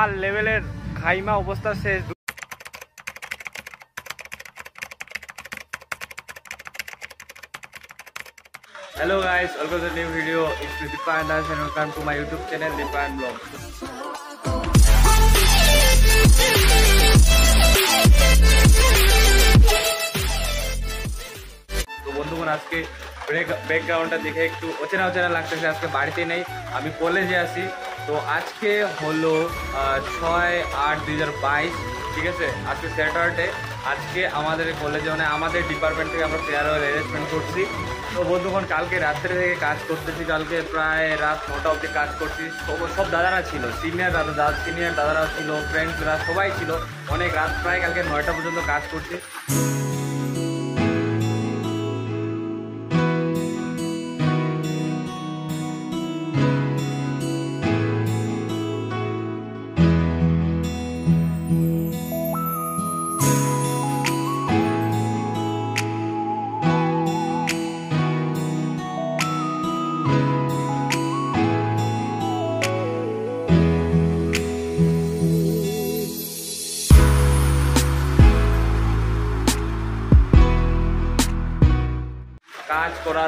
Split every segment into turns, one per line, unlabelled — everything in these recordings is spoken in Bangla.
আর লেভেলের খাইমা অবস্থা শেষ hello guys welcome to new video it's me Dipayan Das and welcome to my YouTube channel Dipayan vlog তো বন্ধু আজকে ব্যাকগ্রাউন্ডটা দেখে একটু অচেনা অচেনা লাগতেছে। আজকে বাড়িতে নেই। আমি কলেজে আসি তো আজকে হলো ছয় আট দুই হাজার বাইশ, ঠিক আছে? আজকে স্যাটারডে। আজকে আমাদের কলেজে মানে আমাদের ডিপার্টমেন্ট থেকে আমরা ফেয়ারওয়েল অ্যারেঞ্জমেন্ট করছি। তো বন্ধুগণ, কালকে রাত্রে থেকে কাজ করতেছি। কালকে প্রায় রাত নটা অবধি কাজ করছি। সব দাদারা ছিল সিনিয়র দাদা দাদা সিনিয়র দাদারাও ছিল ফ্রেন্ডসরা সবাই ছিল। অনেক রাত, প্রায় কালকে নয়টা পর্যন্ত কাজ করছি।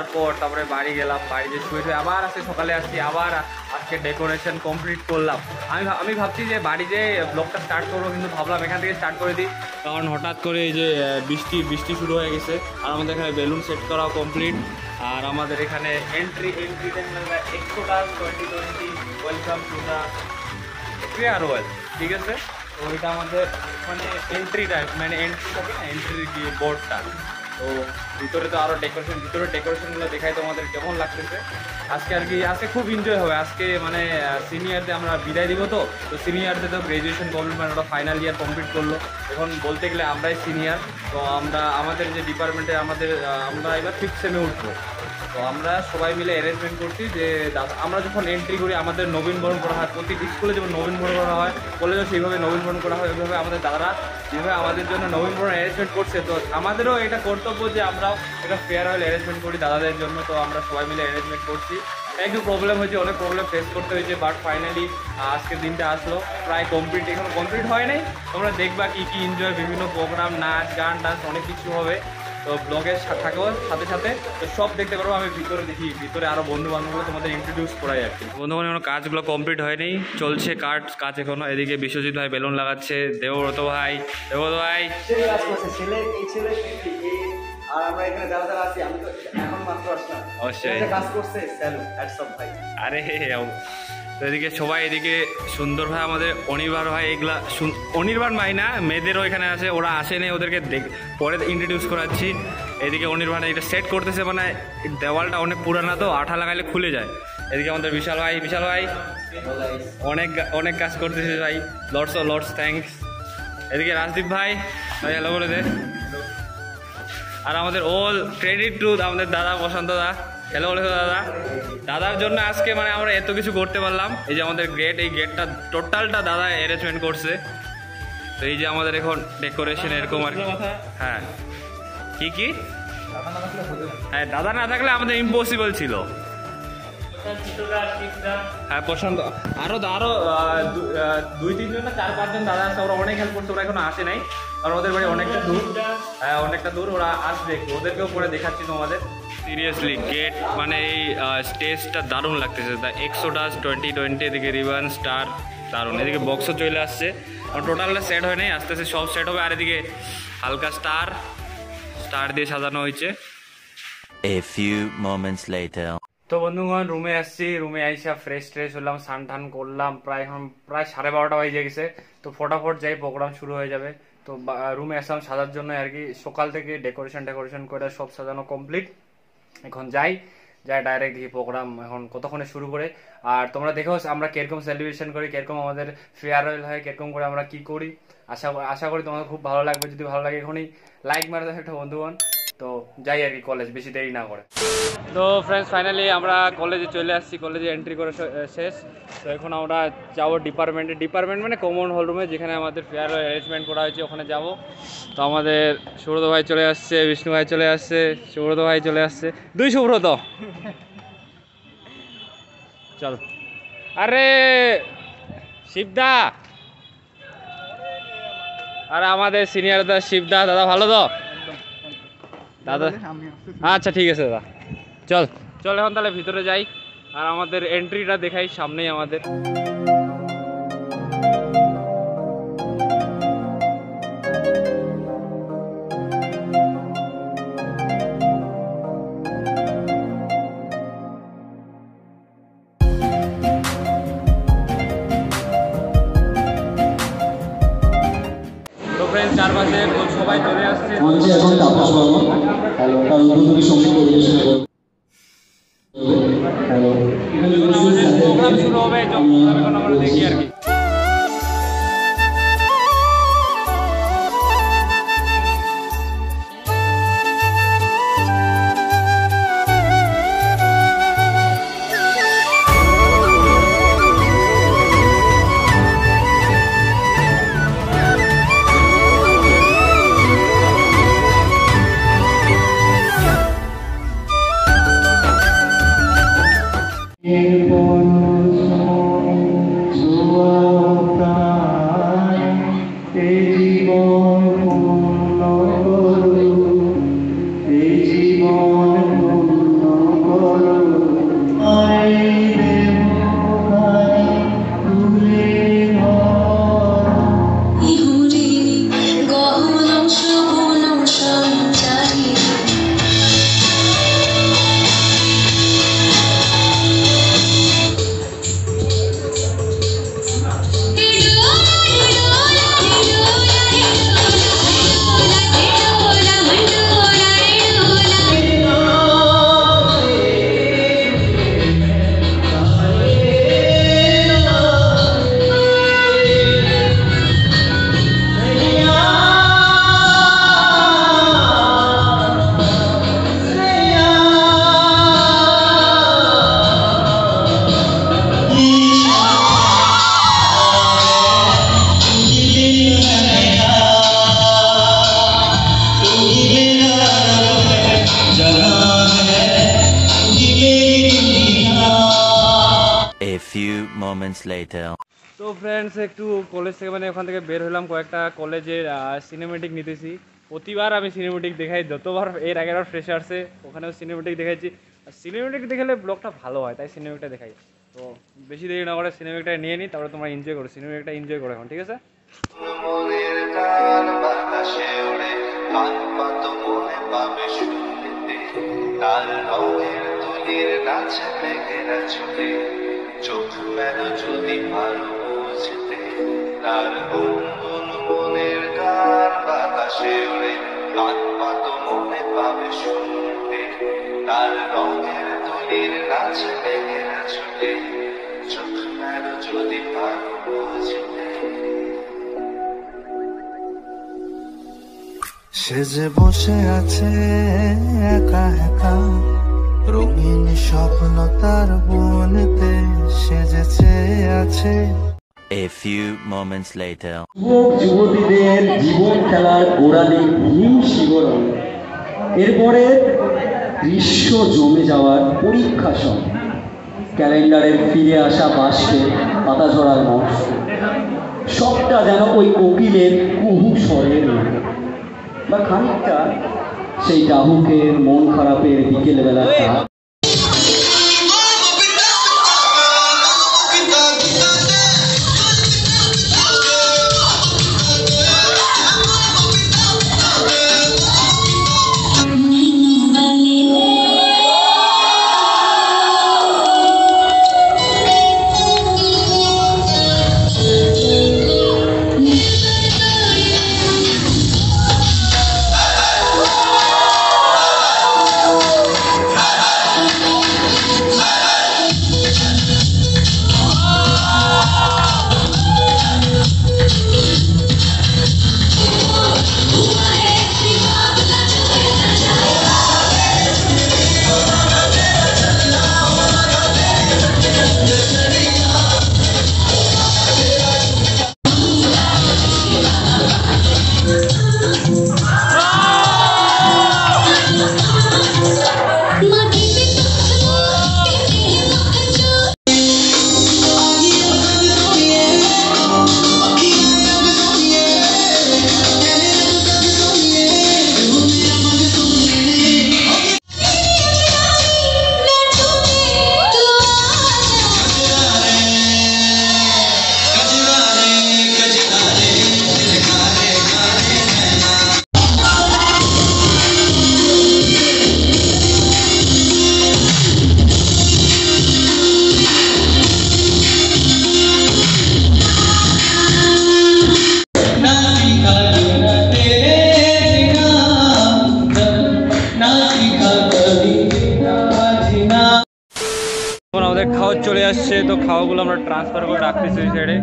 করার পর তারপরে বাড়ি গেলাম, বাড়িতে শুয়ে শুয়ে আবার আজকে সকালে আসছি, আবার আজকে ডেকোরেশন কমপ্লিট করলাম। আমি আমি ভাবছি যে বাড়ি বাড়িতে ব্লগটা স্টার্ট করব, কিন্তু ভাবলাম এখান থেকে স্টার্ট করে দিই। কারণ হঠাৎ করে এই যে বৃষ্টি বৃষ্টি শুরু হয়ে গেছে, আর আমাদের এখানে বেলুন সেট করাও কমপ্লিট আর আমাদের এখানে এন্ট্রি এন্ট্রি একশোটা twenty twenty welcome to the well ঠিক আছে? এটা আমাদের মানে এন্ট্রি টাইপ মানে এন্ট্রি থাকে না এন্ট্রি বোর্ডটা তো ভিতরে তো আরও ডেকোরেশন ভিতরে ডেকোরেশনগুলো দেখাই তোমাদের কেমন লাগতেছে? আজকে আর কি, আজকে খুব এনজয় হবে। আজকে মানে সিনিয়রদের আমরা বিদায় দিব তো। তো সিনিয়রদের তো গ্রাজুয়েশন কমপ্লিট মানে ওরা ফাইনাল ইয়ার কমপ্লিট করল। এখন বলতে গেলে আমরাই সিনিয়র তো আমরা, আমাদের যে ডিপার্টমেন্টে আমাদের আমরা এবার ফিফথ সেমে উঠবো। তো আমরা সবাই মিলে অ্যারেঞ্জমেন্ট করছি যে আমরা যখন এন্ট্রি করি, আমাদের নবীনবরণ করা হয়। প্রতি স্কুলে যেমন নবীনবরণ করা হয়, কলেজেও সেইভাবে নবীনবরণ করা হয়, ওইভাবে আমাদের দাদারা যেভাবে আমাদের জন্য নবীনবরণ অ্যারেঞ্জমেন্ট করছে। তো আমাদেরও এটা কর্তব্য যে আমরাও একটা ফেয়ারওয়েল অ্যারেঞ্জমেন্ট করি দাদাদের জন্য। তো আমরা সবাই মিলে অ্যারেঞ্জমেন্ট করছি। একটু প্রবলেম হয়েছে, অনেক প্রবলেম ফেস করতে হয়েছে বাট ফাইনালি আজকের দিনটা আসলো। প্রায় কমপ্লিট এখন কমপ্লিট হয় নাই তোমরা দেখবা কি কি এনজয় বিভিন্ন প্রোগ্রাম নাচ, গান ডান্স অনেক কিছু হবে। তো ব্লগের থাকো সাথে সাথে তো সব দেখতে পারব আমি ভিতরে দেখি ভিতরে আরও বন্ধু বান্ধবগুলো তোমাদের ইন্ট্রোডিউস করাই আর কি। বন্ধু বান্ধব কাজগুলো কমপ্লিট হয়নি চলছে কাজ কাজ এখনও এদিকে বিশ্বজিৎ ভাই বেলুন লাগাচ্ছে দেবব্রত ভাই দেবব্রত ভাই।
আর আমরা এখানে যারা যারা আছি আমি তো এখন মাত্র আসলাম।
অবশ্যই।
কাজ করছে স্যালুট হ্যাটস ভাই
আরে এদিকে সবাই এদিকে সুন্দর ভাই আমাদের অনির্বাণ ভাই এগুলা অনির্বাণ ভাই না, মেয়েদেরও এখানে আছে, ওরা আসেনি ওদেরকে দেখ, পরে ইন্ট্রোডিউস করাচ্ছি। এদিকে অনির্বাণ এটা সেট করতেছে মানে দেওয়ালটা অনেক পুরানা তো, আঠা লাগাইলে খুলে যায়। এদিকে আমাদের বিশাল ভাই বিশাল ভাই। অনেক অনেক কাজ করতেছে ভাই। লর্ডস লর্ডস থ্যাঙ্কস এদিকে রাজদীপ ভাই ভাই হ্যালো বলে দে। আর আমাদের অল ক্রেডিট টু আমাদের দাদা, বসন্ত দা। হ্যালো বলে দাদা। দাদার জন্য আজকে মানে আমরা এত কিছু করতে পারলাম। এই যে আমাদের গেট এই গেটটা টোটালটা দাদা অ্যারেঞ্জমেন্ট করছে। তো এই যে আমাদের এখন ডেকোরেশন এরকম আর কি। হ্যাঁ। কি কি? হ্যাঁ দাদা না থাকলে আমাদের ইম্পসিবল ছিল। হ্যাঁ প্রশান্ত। আরও আরও দুই তিনজন না চার পাঁচজন দাদা আছে ওরা অনেক হেল্প করছে ওরা এখনও আসে নাই। কারণ ওদের বাড়ি অনেকটা দূর। হ্যাঁ অনেকটা দূর। ওরা আসবে একটু। ওদেরকেও পরে দেখাচ্ছি তোমাদের। সিরিয়াসলি গেট মানে এই স্টেজটা দারুণ লাগতেছে। দ্য এক্সোডাস টোয়েন্টি টোয়েন্টি এদিকে রিবান স্টার দারুণ। এদিকে বক্সও চলে আসছে। টোটালটা সেট হয় নাই আস্তে আস্তে সব সেট হবে। আর এদিকে হালকা স্টার স্টার দিয়ে সাজানো হয়েছে।
A few moments later.
তো বন্ধুগণ রুমে আসছি। রুমে আইসা ফ্রেশ ট্রেশ হলাম স্নান টান করলাম। প্রায় এখন প্রায় সাড়ে বারোটা বাজে গেছে। তো ফটাফট যাই প্রোগ্রাম শুরু হয়ে যাবে। তো রুমে আসলাম সাজার জন্য আর কি। সকাল থেকে ডেকোরেশন ডেকোরেশন করে সব সাজানো কমপ্লিট এখন যাই যাই ডাইরেক্ট দেখি প্রোগ্রাম এখন কতক্ষণে শুরু করে। আর তোমরা দেখো, আমরা কীরকম সেলিব্রেশন করি, কীরকম আমাদের ফেয়ারওয়েল হয়, কীরকম করে আমরা কি করি। আশা আশা করি তোমাদের খুব ভালো লাগবে। যদি ভালো লাগে এখনই লাইক মারে দাও একটা বন্ধুগণ। তো যাই আর কি কলেজ বেশি দেরি না করে। তো ফ্রেন্ডস ফাইনালি আমরা কলেজে চলে আসছি। কলেজে এন্ট্রি করে শেষ। তো এখন আমরা যাব ডিপার্টমেন্টে ডিপার্টমেন্ট মানে কমন হল রুমে যেখানে আমাদের ফেয়ার অ্যারেঞ্জমেন্ট করা হয়েছে, ওখানে যাব। তো আমাদের সুব্রত ভাই চলে আসছে, বিষ্ণু ভাই চলে আসছে, সুব্রত ভাই চলে আসছে। দুই সুব্রত। চল। আরে, শিবদা। আর আমাদের সিনিয়র দা শিবদা, দাদা ভালো তো? দাদা? আচ্ছা ঠিক আছে দাদা। চল চল এখন তাহলে ভিতরে যাই। আর আমাদের এন্ট্রিটা দেখাই সামনেই আমাদের। ফ্রেন্ড চারপাশে সবাই চলে আসছে।
এখন তাপস হ্যালো তার উদ্বোধনী সংগীত পরিবেশনা
more. Moments later.
তো ফ্রেন্ডস একটু কলেজ থেকে মানে ওখান থেকে বের হলাম কয়েকটা কলেজের সিনেমেটিক নিতেছি। প্রতিবার আমি সিনেমেটিক দেখাই যতবার এর আগের বার ফ্রেশার্সে ওখানেও সিনেমেটিক দেখাইছি। আর সিনেমেটিক দেখালে ব্লগটা ভালো হয় তাই সিনেমেটিকটা দেখাই। তো বেশি দেরি না করে সিনেমেটিকটা নিয়ে নিই তারপরে তোমরা এনজয় করো সিনেমেটিকটা এনজয় করো এখন ঠিক আছে?
তার রঙের তুলির নাচ ছুটে। চোখ মেল যদি পারো বুঝতে, তার গুনগুন মনের গান বাতাসে ওড়ে কান পাত মনে পাবে শুনতে, তার রঙের তুলির নাচ মেঘেরা ছুটে, চোখ মেল যদি পারো বুঝতে। সে যে বসে আছে একা একা রঙিন স্বপ্ন তার বনেতে সেজেছে আছে।
A few moments later.
যুবক যুবতীদের জীবন খেলার গোড়ালি হিম শিবরণ এরপরে গ্রীষ্ম জমে যাওয়ার পরীক্ষা সময় ক্যালেন্ডারের ফিরে আসা বাসকে পাতা ঝরার সবটা যেন ওই কোকিলের কুহু স্বরের বা খানিকটা সেই ডাহুকের মন খারাপের বিকেলবেলা
আমাদের খাওয়া চলে আসছে, তো খাওয়াগুলো আমরা ট্রান্সফার করে রাখতেছি সাইডে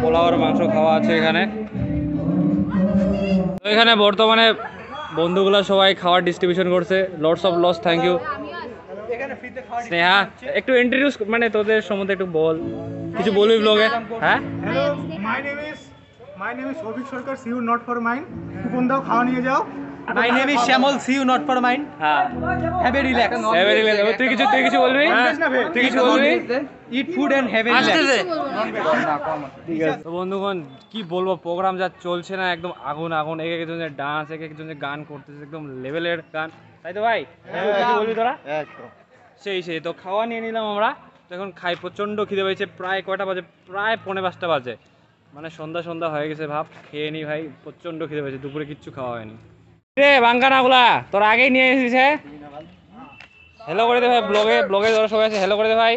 পোলাও আর মাংস খাওয়া আছে এখানে। তো এখানে বর্তমানে বন্ধুগুলো সবাই খাওয়ার ডিস্ট্রিবিউশন করছে। Lords of loss thank you Sneha, একটু ইন্ট্রোডিউস মানে তোদের সম্বন্ধে একটু বল। কিছু বলবি ব্লগে হ্যাঁ?
My name is my name is Avik Sarkar see you not for mine coupon দাও খাওয়া নিয়ে যাও।
My name is Shyamal see you not for mind
হ্যাঁ।
Have a relax
Very well. তুই কিছু তুই কিছু বলবি? তুই কিছু বলবি?
Eat food and have a relax
তো বন্ধুগণ কি বলব প্রোগ্রাম যা চলছে না একদম আগুন আগুন। এক একজনের ডান্স এক একজনের গান করতেছে একদম লেভেলের গান। তাই তো ভাই? কিছু বলবি তোরা? সেই সেই। তো খাওয়া নিয়ে নিলাম আমরা। তো এখন খাই প্রচণ্ড খিদে পেয়েছে প্রায় কয়টা বাজে? প্রায় পৌনে পাঁচটা বাজে। মানে সন্ধ্যা সন্ধ্যা হয়ে গেছে ভাব। খেয়ে নি ভাই প্রচণ্ড খিদে পেয়েছে। দুপুরে কিচ্ছু খাওয়া হয়নি। রে বাঙ্গানাগুলা তোরা আগেই নিয়ে এসেছিস হ্যাঁ? হ্যালো করে দে ভাই ব্লগে ব্লগে সবাই আছে হ্যালো করে দে ভাই।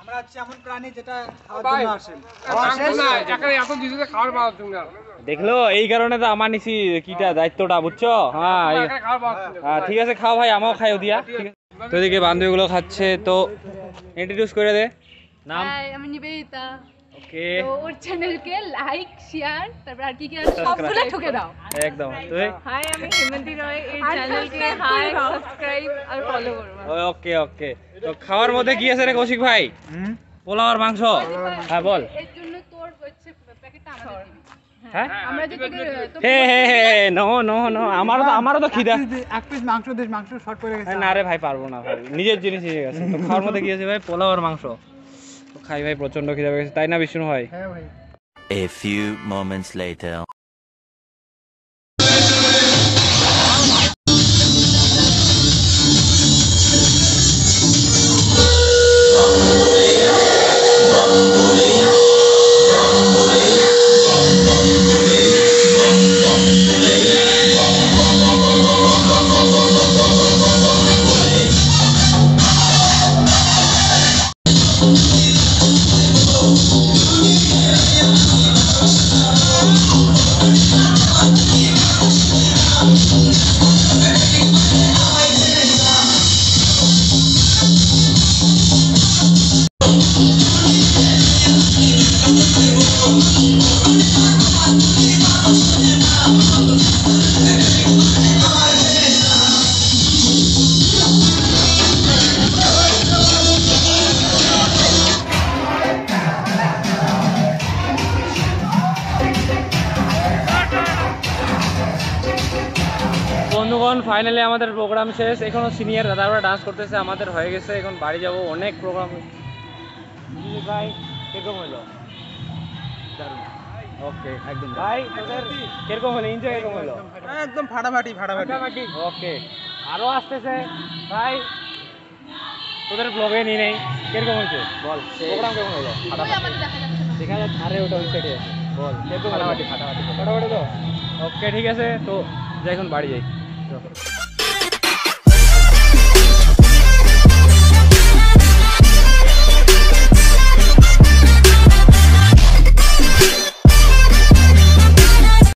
আমরা হচ্ছে এমন প্রাণী যেটা খাওয়ার জন্য আসে
দেখল এই কারণে তো আমার নিছি কিটা দায়িত্বটা বুঝছ? হ্যাঁ হ্যাঁ, ঠিক আছে খাও ভাই আমাও খাইও দিয়া তো এদিকে বান্ধবীগুলো খাচ্ছে তো ইন্ট্রোডিউস করে দে। নাম?
আমি নিবেদিতা।
ওকে।
তো ওর চ্যানেলকে লাইক শেয়ার তারপর আর কি কি আছে সবগুলো ঠুকে দাও।
একদম। তুই?
হাই আমি হেমন্তী রয় এই চ্যানেলকে হাই সাবস্ক্রাইব আর ফলো করবা
ওকে ওকে। তো খাওয়ার মধ্যে কি আছে রে কৌশিক ভাই? পোলাও আর মাংস? হ্যাঁ বল।
এর জন্য তোর হচ্ছে প্যাকেটটা আমাদের দিবি।
হ্যাঁ?
আমরা যে তোকে তো
হে হে হে নো নো নো আমারও তো আমারও তো খিদা।
এক পিস মাংস দিস মাংস শর্ট করে
না রে ভাই পারব না ভাই। নিজের জিনিস হয়ে গেছে। খাওয়ার মধ্যে কি আছে ভাই? পোলাও আর মাংস। খাই ভাই প্রচণ্ড খিদে পেয়ে গেছে তাই না, বিষ্ণু ভাই
হ্যাঁ ভাই
A few moments later.
Finally আমাদের প্রোগ্রাম শেষ। এখনও সিনিয়র দাদারা ডান্স করতেছে আমাদের হয়ে গেছে। এখন বাড়ি যাব অনেক প্রোগ্রাম ভাই কীরকম হলো? ওকে একদম। ভাই তোদের কীরকম হলো? এনজয় কীরকম হলো?
একদম ফাটাফাটি ফাটাফাটি।
ওকে আরও আসতেছে। ভাই তোদের ব্লগে নিয়ে নেই। কীরকম হয়েছে? বল। প্রোগ্রাম কেমন হলো।
দেখা যাচ্ছে
আরে ওটা ওই সাইডে আছে। বল। কীরকম ফাটাফাটি ফাটাফাটি। ফাটাফাটি তো? ওকে ঠিক আছে। তো যাই এখন বাড়ি যাই। Sure.